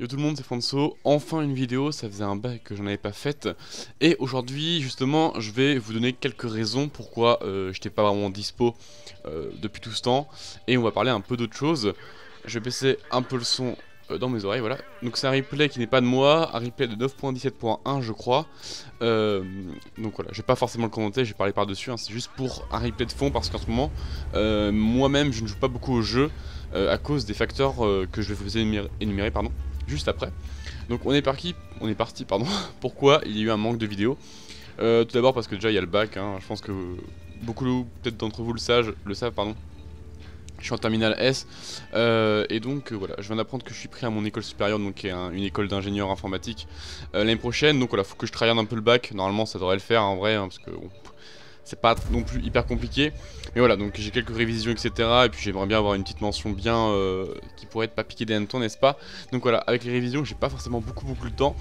Yo tout le monde, c'est François. Enfin une vidéo, ça faisait un bail que j'en avais pas faite. Et aujourd'hui, justement, je vais vous donner quelques raisons pourquoi euh, j'étais pas vraiment dispo euh, depuis tout ce temps. Et on va parler un peu d'autre chose. Je vais baisser un peu le son euh, dans mes oreilles, voilà. Donc c'est un replay qui n'est pas de moi, un replay de 9.17.1 je crois. donc voilà, je vais pas forcément le commenter, je vais parler par-dessus, hein. c'est juste pour un replay de fond parce qu'en ce moment, moi-même je ne joue pas beaucoup au jeu à cause des facteurs que je vais vous énumérer, pardon juste après. Donc on est parti, on est parti pardon. Pourquoi il y a eu un manque de vidéos euh, Tout d'abord parce que déjà il y a le bac, hein. je pense que beaucoup peut-être d'entre vous le savent, le savent pardon. Je suis en terminale S euh, et donc euh, voilà, je viens d'apprendre que je suis pris à mon école supérieure, donc qui est une école d'ingénieur informatique l'année prochaine. Donc voilà, faut que je travaille un peu le bac. Normalement, ça devrait le faire en vrai, hein, parce que c'est pas non plus hyper compliqué. Mais voilà, donc j'ai quelques révisions, etc. Et puis j'aimerais bien avoir une petite mention bien euh, qui pourrait être pas piqué des hannetons, n'est-ce pas? Donc voilà, avec les révisions, j'ai pas forcément beaucoup beaucoup le temps.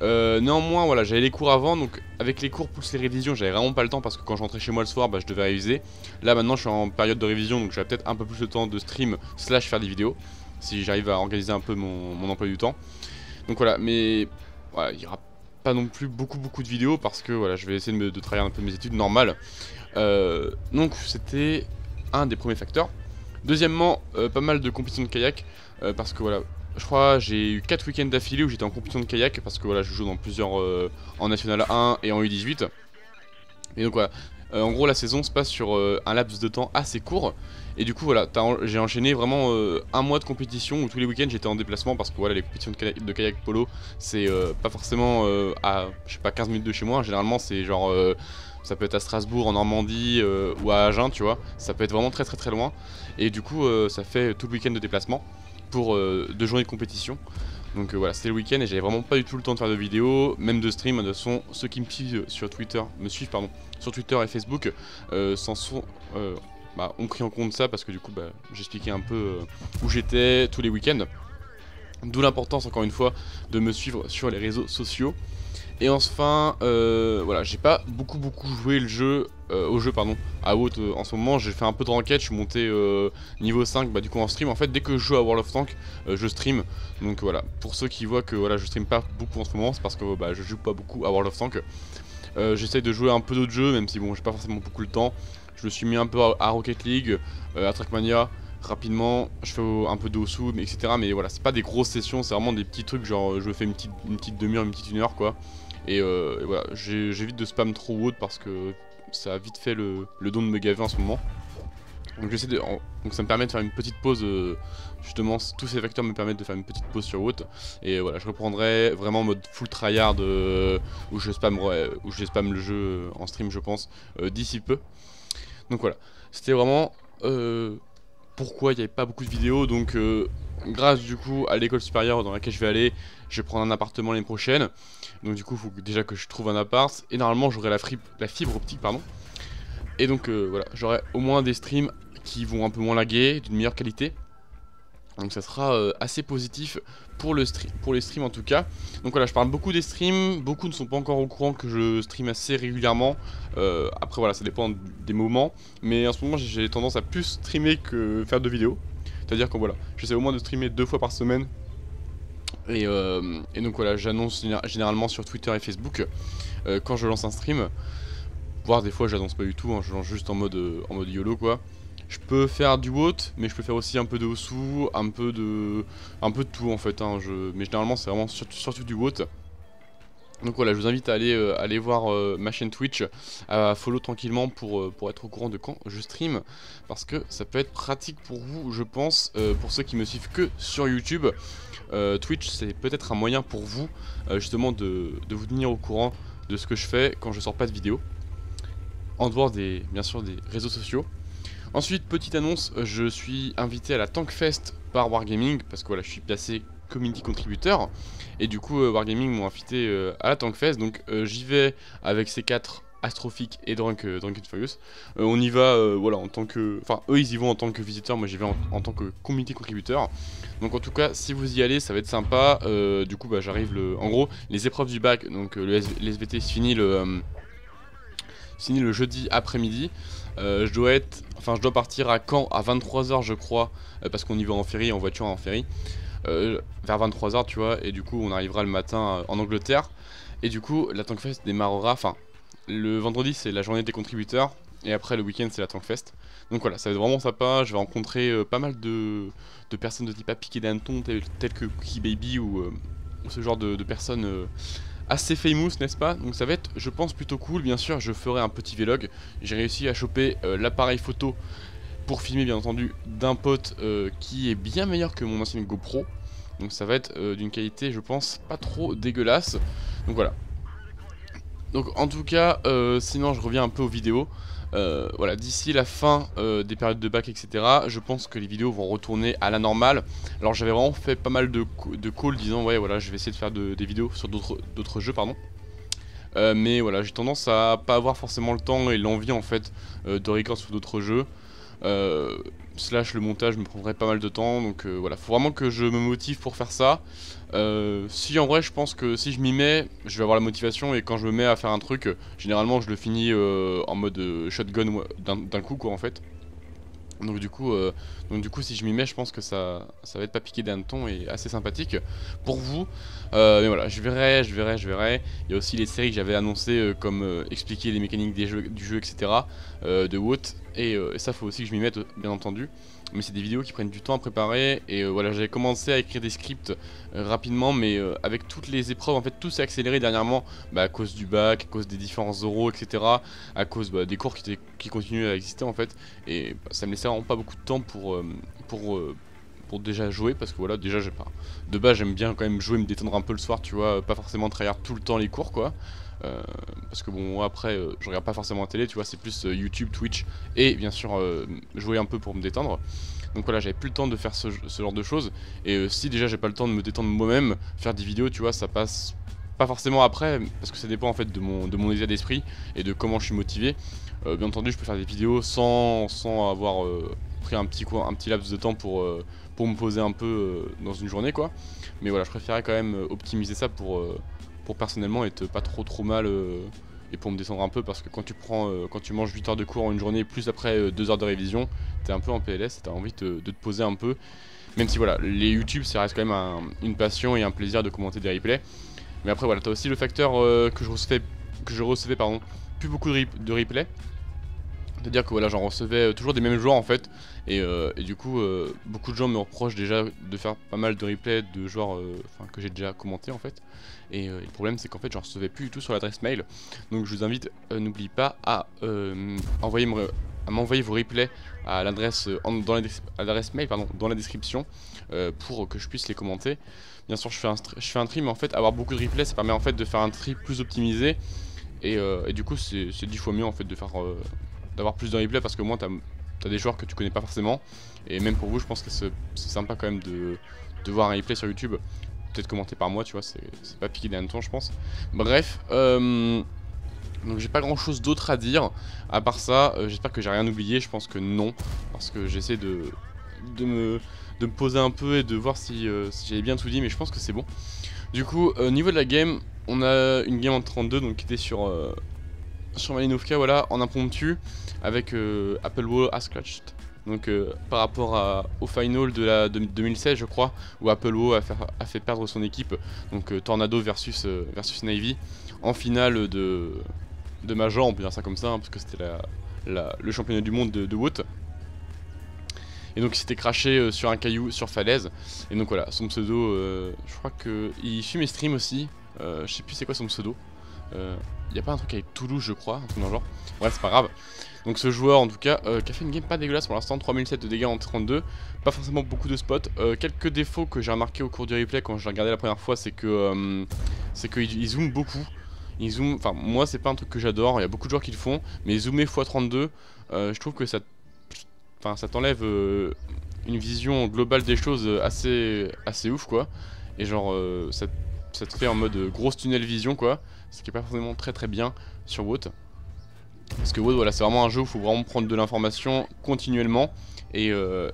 Euh, néanmoins, voilà, j'avais les cours avant, donc avec les cours plus les révisions, j'avais vraiment pas le temps parce que quand je rentrais chez moi le soir, bah, je devais réviser. Là maintenant, je suis en période de révision, donc j'avais peut-être un peu plus de temps de stream slash faire des vidéos, si j'arrive à organiser un peu mon, mon emploi du temps. Donc voilà, mais voilà, il y aura pas non plus beaucoup beaucoup de vidéos parce que voilà, je vais essayer de, travailler un peu mes études normales. Euh, donc c'était un des premiers facteurs. Deuxièmement, euh, pas mal de compétitions de kayak euh, parce que voilà, je crois j'ai eu 4 week-ends d'affilée où j'étais en compétition de kayak parce que voilà, je joue dans plusieurs en National 1 et en U18. Et donc voilà, en gros la saison se passe sur un laps de temps assez court. Et du coup voilà, j'ai enchaîné vraiment euh, un mois de compétition où tous les week-ends j'étais en déplacement parce que voilà les compétitions de kayak, polo c'est euh, pas forcément euh, à je sais pas 15 minutes de chez moi, généralement c'est genre ça peut être à Strasbourg, en Normandie ou à Agen tu vois, ça peut être vraiment très très très loin. Et du coup ça fait tout le week-end de déplacement pour deux journées de compétition. Donc voilà, c'était le week-end et j'avais vraiment pas du tout le temps de faire de vidéos, même de stream. De toute façon, ceux qui me suivent sur Twitter, me suivent pardon, sur Twitter et Facebook, s'en sont bah, ont pris en compte ça parce que du coup bah, j'expliquais un peu euh, où j'étais tous les week-ends. D'où l'importance encore une fois de me suivre sur les réseaux sociaux. Et enfin, euh, voilà, j'ai pas beaucoup beaucoup joué le jeu, euh, au jeu pardon, à haute en ce moment. J'ai fait un peu de ranked, je suis monté niveau 5, bah du coup en stream. En fait, dès que je joue à World of Tank, je stream. Donc voilà, pour ceux qui voient que voilà, je stream pas beaucoup en ce moment, c'est parce que bah, je joue pas beaucoup à World of Tank. J'essaye de jouer un peu d'autres jeux, même si bon, j'ai pas forcément beaucoup le temps. Je me suis mis un peu à, Rocket League, euh, à Trackmania, rapidement, je fais un peu de Osu, etc. Mais voilà, c'est pas des grosses sessions, c'est vraiment des petits trucs, genre je fais une petite, une petite demi-heure, une petite une heure quoi. Et, euh, voilà, j'évite de spam trop haut parce que ça a vite fait le, don de me gaver en ce moment. Donc j'essaie de, donc ça me permet de faire une petite pause, euh, justement tous ces facteurs me permettent de faire une petite pause sur Wout et voilà je reprendrai vraiment en mode full tryhard où je spam où je spam le jeu en stream je pense d'ici peu. Donc voilà, c'était vraiment euh, pourquoi il n'y avait pas beaucoup de vidéos. Donc euh, grâce du coup à l'école supérieure dans laquelle je vais aller, je vais prendre un appartement l'année prochaine. Donc du coup, il faut déjà que je trouve un appart. Et normalement, j'aurai la, fibre optique, pardon. Et donc euh, voilà, j'aurai au moins des streams qui vont un peu moins laguer, d'une meilleure qualité. Donc ça sera euh, assez positif pour, le pour les streams en tout cas. Donc voilà, je parle beaucoup des streams, beaucoup ne sont pas encore au courant que je stream assez régulièrement. Euh, après voilà, ça dépend des moments. Mais en ce moment j'ai tendance à plus streamer que faire de vidéos. C'est-à-dire que voilà, j'essaie au moins de streamer deux fois par semaine. Et, euh, donc voilà, j'annonce généralement sur Twitter et Facebook quand je lance un stream. Voire des fois j'annonce pas du tout, hein, je lance juste en mode, en mode YOLO quoi. Je peux faire du WOT, mais je peux faire aussi un peu de Osu, un peu de, un peu de tout en fait. Hein. Mais généralement c'est vraiment surtout, du WOT. Donc voilà, je vous invite à aller, euh, aller voir euh, ma chaîne Twitch, à follow tranquillement pour, euh, pour être au courant de quand je stream, parce que ça peut être pratique pour vous, je pense, pour ceux qui me suivent que sur YouTube. Twitch, c'est peut-être un moyen pour vous, justement, de, de, vous tenir au courant de ce que je fais quand je sors pas de vidéo, en dehors des, bien sûr, des réseaux sociaux. Ensuite, petite annonce, je suis invité à la Tankfest par Wargaming, parce que voilà, je suis placé community contributeur, et du coup, euh, Wargaming m'ont invité euh, à la Tankfest, donc euh, j'y vais avec ces quatre Astrophic et Drunk, Furious. on y va, voilà, en tant que... Enfin, eux, ils y vont en tant que visiteurs, moi j'y vais en, tant que community contributeur. Donc en tout cas, si vous y allez, ça va être sympa. du coup, bah, j'arrive le... En gros, les épreuves du bac, donc le SVT se finit le... finit le jeudi après-midi. Euh, je dois être, enfin je dois partir à Caen à 23h je crois, euh, parce qu'on y va en ferry, en voiture en ferry. vers 23h tu vois et du coup on arrivera le matin en Angleterre et du coup la Tankfest démarrera, enfin le vendredi c'est la journée des contributeurs et après le week-end c'est la Tankfest. Donc voilà, ça va être vraiment sympa, je vais rencontrer pas mal de, personnes de type à piquer d'Anton telles tel que Cookie Baby ou, ce genre de personnes assez famous, n'est-ce pas? Donc ça va être, je pense, plutôt cool. Bien sûr, je ferai un petit vlog. J'ai réussi à choper euh, l'appareil photo pour filmer, bien entendu, d'un pote euh, qui est bien meilleur que mon ancienne GoPro. Donc ça va être euh, d'une qualité, je pense, pas trop dégueulasse. Donc voilà. Donc en tout cas, sinon je reviens un peu aux vidéos. Euh, voilà, d'ici la fin euh, des périodes de bac, etc., je pense que les vidéos vont retourner à la normale. Alors j'avais vraiment fait pas mal de, de calls disant ouais voilà je vais essayer de faire des vidéos sur d'autres jeux pardon. Euh, mais voilà j'ai tendance à pas avoir forcément le temps et l'envie en fait de record sur d'autres jeux. Slash le montage me prendrait pas mal de temps donc voilà faut vraiment que je me motive pour faire ça euh, si en vrai je pense que si je m'y mets, je vais avoir la motivation et quand je me mets à faire un truc, généralement je le finis euh, en mode euh, shotgun d'un coup quoi en fait. Donc du coup, donc du coup si je m'y mets, je pense que ça, ça va être pas piqué d'un ton et assez sympathique pour vous. mais voilà, je verrai, je verrai, je verrai. Il y a aussi les séries que j'avais annoncées comme expliquer les mécaniques du jeu, etc. de WOT. Et, et ça faut aussi que je m'y mette bien entendu mais c'est des vidéos qui prennent du temps à préparer et euh, voilà j'avais commencé à écrire des scripts euh, rapidement mais euh, avec toutes les épreuves en fait tout s'est accéléré dernièrement bah, à cause du bac, à cause des différents oraux etc à cause bah, des cours qui, qui continuaient à exister en fait. Et bah, ça me laissait vraiment pas beaucoup de temps pour, pour, pour déjà jouer parce que voilà déjà j'ai pas de base j'aime bien quand même jouer me détendre un peu le soir tu vois pas forcément travailler tout le temps les cours quoi parce que bon après je regarde pas forcément la télé tu vois c'est plus YouTube, Twitch et bien sûr jouer un peu pour me détendre donc voilà, j'avais plus le temps de faire ce, genre de choses. Et euh, si déjà j'ai pas le temps de me détendre moi-même, faire des vidéos, tu vois, ça passe pas forcément après, parce que ça dépend en fait de mon, de mon état d'esprit et de comment je suis motivé. Euh, bien entendu, je peux faire des vidéos sans, sans avoir euh, un petit, un petit laps de temps pour, pour me poser un peu dans une journée, quoi. Mais voilà, je préférais quand même optimiser ça pour, pour personnellement être pas trop trop mal et pour me descendre un peu parce que quand tu prends quand tu manges 8 heures de cours en une journée plus après 2 heures de révision t'es un peu en PLS t'as envie de, te poser un peu. Même si voilà, les YouTube ça reste quand même une passion et un plaisir de commenter des replays. Mais après voilà, t'as aussi le facteur euh, que je recevais, que je recevais pardon, plus beaucoup de, de replays. C'est-à-dire que voilà, j'en recevais euh, toujours des mêmes joueurs en fait. Et, euh, du coup, beaucoup de gens me reprochent déjà de faire pas mal de replays de joueurs que j'ai déjà commenté en fait. Et, le problème c'est qu'en fait j'en recevais plus du tout sur l'adresse mail. Donc je vous invite, n'oublie pas à envoyer m'envoyer vos replays à l'adresse euh, l'adresse mail pardon, dans la description euh, pour que je puisse les commenter. Bien sûr, je fais un, je fais un tri, mais en fait, avoir beaucoup de replays, ça permet en fait de faire un tri plus optimisé. Et, euh, du coup, c'est 10 fois mieux en fait de faire d'avoir plus de replays parce que moi, t'as as des joueurs que tu connais pas forcément. Et même pour vous, je pense que c'est sympa quand même de, de voir un replay sur YouTube. Peut-être commenté par moi, tu vois, c'est pas piqué d'un ton, je pense. Bref, euh, donc j'ai pas grand chose d'autre à dire à part ça, euh, j'espère que j'ai rien oublié, je pense que non, parce que j'essaie de, de, me, de me poser un peu et de voir si, euh, si j'avais bien tout dit, mais je pense que c'est bon. Du coup, au niveau de la game, on a une game en 32 donc qui était sur, sur Malinovka, voilà, en impromptu, avec Apple Wall à Scratched. Donc par rapport au final de la 2016 je crois où Apple Wo a, fait perdre son équipe donc Tornado versus, versus Navy en finale de, de Major, on peut dire ça comme ça, hein, parce que c'était le championnat du monde de, de Woot. Et donc il s'était craché euh, sur un caillou sur falaise. Et donc voilà, son pseudo, euh, je crois que il suit mes streams aussi. Euh, je sais plus c'est quoi son pseudo. Il y a pas un truc avec Toulouse je crois, un truc dans le genre. Bref, c'est pas grave. Donc ce joueur en tout cas, qui a fait une game pas dégueulasse pour l'instant, 3007 de dégâts en 32. Pas forcément beaucoup de spots. quelques défauts que j'ai remarqué au cours du replay quand j'ai regardé la première fois, c'est que c'est qu'il zoome beaucoup. Il enfin moi c'est pas un truc que j'adore, il y a beaucoup de joueurs qui le font, mais zoomer x32, euh, je trouve que ça, enfin ça t'enlève euh, une vision globale des choses assez, assez ouf quoi. Et genre euh, ça, te fait en mode grosse tunnel vision quoi, ce qui est pas forcément très très bien sur WOT. Parce que WOT voilà c'est vraiment un jeu où il faut vraiment prendre de l'information continuellement et,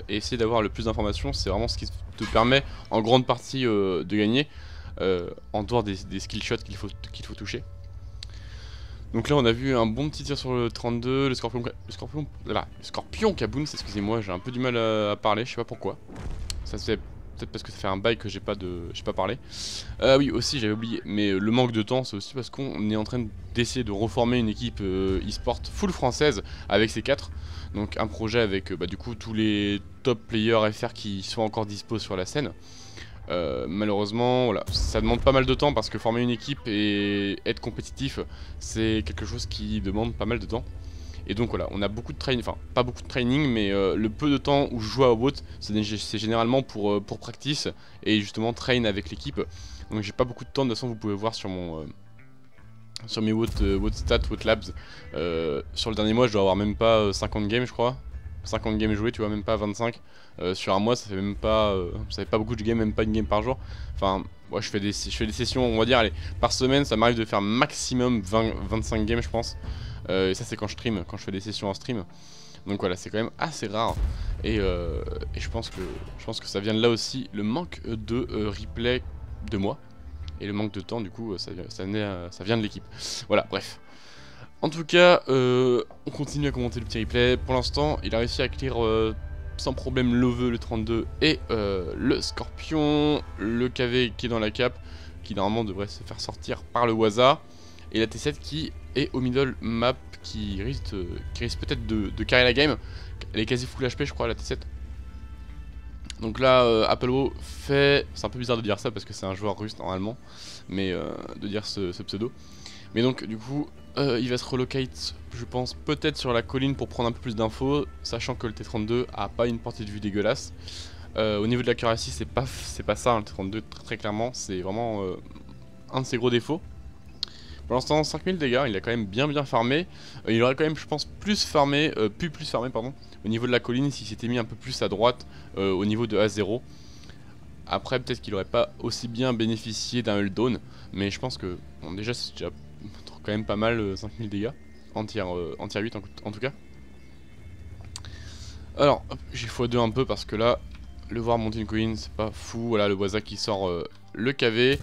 essayer d'avoir le plus d'informations, c'est vraiment ce qui te permet en grande partie de gagner. en dehors des, des skill shots qu'il faut, qu'il faut toucher. Donc là on a vu un bon petit tir sur le 32, le scorpion, le scorpion, là, le scorpion excusez-moi, j'ai un peu du mal à, parler, je sais pas pourquoi. Ça se fait peut-être parce que ça fait un bail que j'ai pas de j'ai pas parlé. Euh, oui, aussi j'avais oublié, mais le manque de temps, c'est aussi parce qu'on est en train d'essayer de reformer une équipe e-sport full française avec ces quatre. Donc un projet avec bah, du coup tous les top players FR qui sont encore dispo sur la scène. Euh, malheureusement, voilà, ça demande pas mal de temps parce que former une équipe et être compétitif, c'est quelque chose qui demande pas mal de temps. Et donc voilà, on a beaucoup de training, enfin pas beaucoup de training, mais euh, le peu de temps où je joue à WOT, c'est généralement pour, euh, pour practice et justement train avec l'équipe. Donc j'ai pas beaucoup de temps, de toute façon vous pouvez voir sur mon... sur mes WOT, stats, WOT labs, sur le dernier mois je dois avoir même pas 50 games je crois, 50 games joués, tu vois, même pas 25. Euh, sur un mois, ça fait même pas, euh, ça fait pas beaucoup de games, même pas une game par jour. Enfin, moi, je fais des, je fais des sessions, on va dire, allez, par semaine, ça m'arrive de faire maximum 20, 25 games, je pense. Euh, et ça, c'est quand je stream, quand je fais des sessions en stream. Donc voilà, c'est quand même assez rare. Et, et, je pense que je pense que ça vient de là aussi le manque de replay de moi et le manque de temps. Du coup, ça, ça, vient de l'équipe. Voilà, bref. En tout cas, euh, on continue à commenter le petit replay. Pour l'instant, il a réussi à clear euh, sans problème l'OVE, le 32 et euh, le Scorpion, le KV qui est dans la cape, qui normalement devrait se faire sortir par le Waza, et la T7 qui est au middle map, qui risque, risque peut-être de, carrer la game. Elle est quasi full HP, je crois, la T7. Donc là, Apollo fait... C'est un peu bizarre de dire ça parce que c'est un joueur russe normalement, mais de dire ce pseudo. Mais donc, du coup, euh, il va se relocate, je pense, peut-être sur la colline pour prendre un peu plus d'infos, sachant que le T32 a pas une portée de vue dégueulasse. Euh, au niveau de l'accuracy, c'est pas, ça, hein, le T32, très, clairement, c'est vraiment euh, un de ses gros défauts. Pour l'instant, 5000 dégâts, il a quand même bien bien farmé. il aurait quand même, je pense, plus farmé, pu plus farmer, pardon, au niveau de la colline s'il s'était mis un peu plus à droite au niveau de A0. Après, peut-être qu'il aurait pas aussi bien bénéficié d'un Hull mais je pense que, bon, déjà, c'est déjà quand même pas mal, 5000 euh, dégâts, en tier, 8 en, tout cas. Alors, j'ai x2 un peu parce que là, le voir monter une coin, c'est pas fou. Voilà, le Waza qui sort euh, le KV,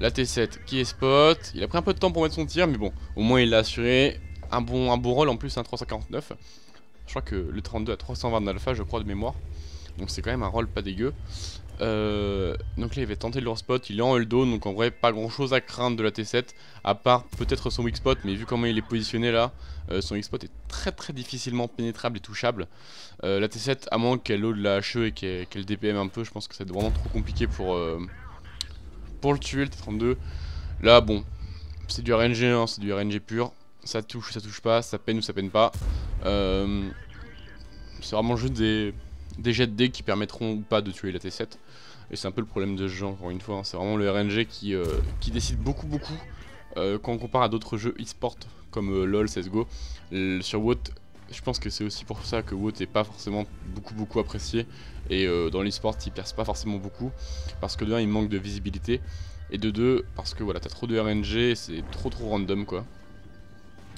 la T7 qui est spot. Il a pris un peu de temps pour mettre son tir, mais bon, au moins il l'a assuré. Un bon, un bon roll en plus, un 349. Je crois que le 32 a 320 d'alpha, je crois, de mémoire. Donc c'est quand même un roll pas dégueu. Euh, donc là il va tenter le spot, il est en Eldo donc en vrai pas grand chose à craindre de la T7 à part peut-être son weak spot mais vu comment il est positionné là euh, son weak spot est très très difficilement pénétrable et touchable euh, la T7 à moins qu'elle de la HE et qu'elle DPM un peu je pense que c'est vraiment trop compliqué pour, pour le tuer le T32 là bon c'est du RNG hein, c'est du RNG pur ça touche ou ça touche pas ça peine ou ça peine pas c'est vraiment juste des des jets de dés qui permettront ou pas de tuer la T7. Et c'est un peu le problème de ce jeu, encore une fois. Hein. C'est vraiment le RNG qui, euh, qui décide beaucoup, beaucoup euh, quand on compare à d'autres jeux e-sport comme euh, LoL, CSGO. sur WOT, je pense que c'est aussi pour ça que WOT n'est pas forcément beaucoup, beaucoup apprécié. Et dans l'e-sport, il perce pas forcément beaucoup. Parce que de 1, il manque de visibilité. Et de 2, parce que voilà, t'as trop de RNG, c'est trop, trop random quoi.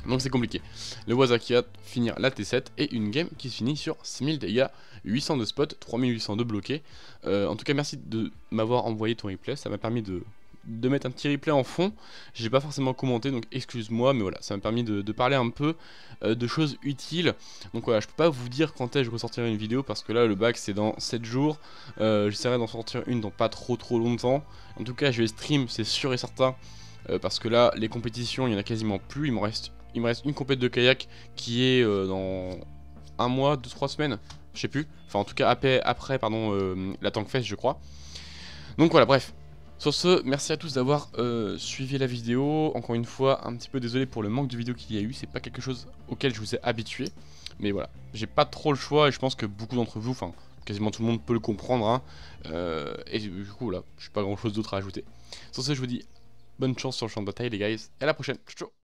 Donc c'est compliqué. Le Waza qui va finir la T7 et une game qui se finit sur 6000 dégâts, 800 de spot, 3800 de bloqués. Euh, en tout cas merci de m'avoir envoyé ton replay, ça m'a permis de, de, mettre un petit replay en fond. J'ai pas forcément commenté donc excuse-moi mais voilà, ça m'a permis de, parler un peu euh, de choses utiles. Donc voilà, je peux pas vous dire quand est-ce que je ressortirai une vidéo parce que là le bac c'est dans 7 jours. Euh, j'essaierai d'en sortir une dans pas trop trop longtemps. En tout cas je vais stream c'est sûr et certain. parce que là les compétitions il y en a quasiment plus, il m'en reste il me reste une compète de kayak qui est euh, dans un mois, deux, trois semaines, je sais plus. Enfin, en tout cas, après, pardon, euh, la Tankfest, je crois. Donc voilà, bref. Sur ce, merci à tous d'avoir euh, suivi la vidéo. Encore une fois, un petit peu désolé pour le manque de vidéos qu'il y a eu. C'est pas quelque chose auquel je vous ai habitué. Mais voilà, j'ai pas trop le choix et je pense que beaucoup d'entre vous, enfin quasiment tout le monde peut le comprendre. Hein. et du coup, là, j'ai pas grand chose d'autre à ajouter. Sur ce, je vous dis bonne chance sur le champ de bataille, les guys. Et à la prochaine. Ciao